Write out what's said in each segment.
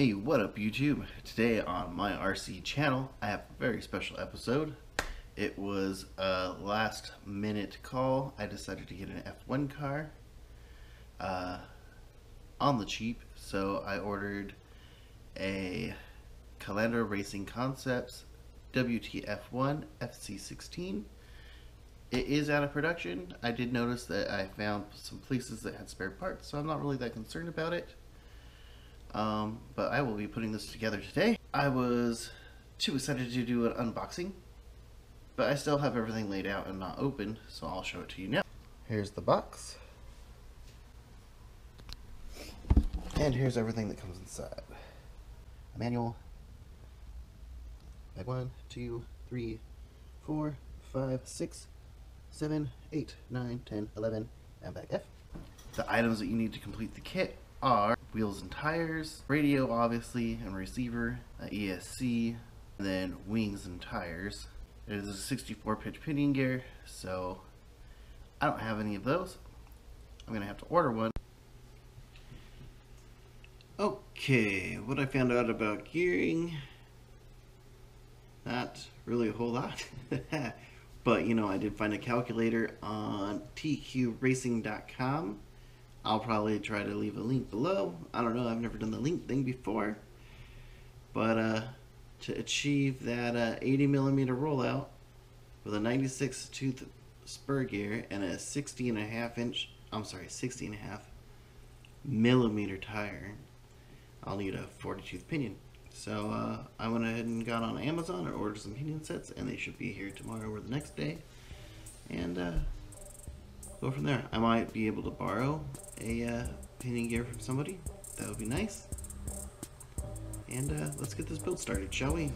Hey, what up YouTube? Today on my RC channel, I have a very special episode. It was a last minute call. I decided to get an F1 car uh, on the cheap, so I ordered a Calandra Racing Concepts WTF1 FC16. It is out of production. I did notice that I found some places that had spare parts, so I'm not really that concerned about it. Um, but I will be putting this together today. I was too excited to do an unboxing, but I still have everything laid out and not open, so I'll show it to you now. Here's the box. And here's everything that comes inside. A manual. Bag one, two, three, four, five, six, seven, eight, nine, ten, eleven, and bag F. The items that you need to complete the kit are wheels and tires, radio obviously, and receiver, uh, ESC, and then wings and tires. It is a 64 pitch pinion gear, so I don't have any of those. I'm gonna have to order one. Okay, what I found out about gearing, not really a whole lot. but you know, I did find a calculator on tqracing.com I'll probably try to leave a link below. I don't know, I've never done the link thing before. But uh, to achieve that uh, 80 millimeter rollout with a 96 tooth spur gear and a 60 and a half inch, I'm sorry, 60 and a half millimeter tire, I'll need a 40 tooth pinion. So uh, I went ahead and got on Amazon or ordered some pinion sets and they should be here tomorrow or the next day. And uh, go from there. I might be able to borrow a uh, painting gear from somebody. That would be nice. And uh, let's get this build started, shall we?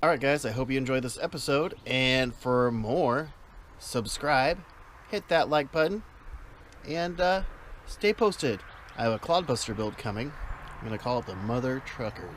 Alright, guys, I hope you enjoyed this episode. And for more, subscribe, hit that like button, and uh, stay posted. I have a Clod Buster build coming. I'm going to call it the Mother Trucker.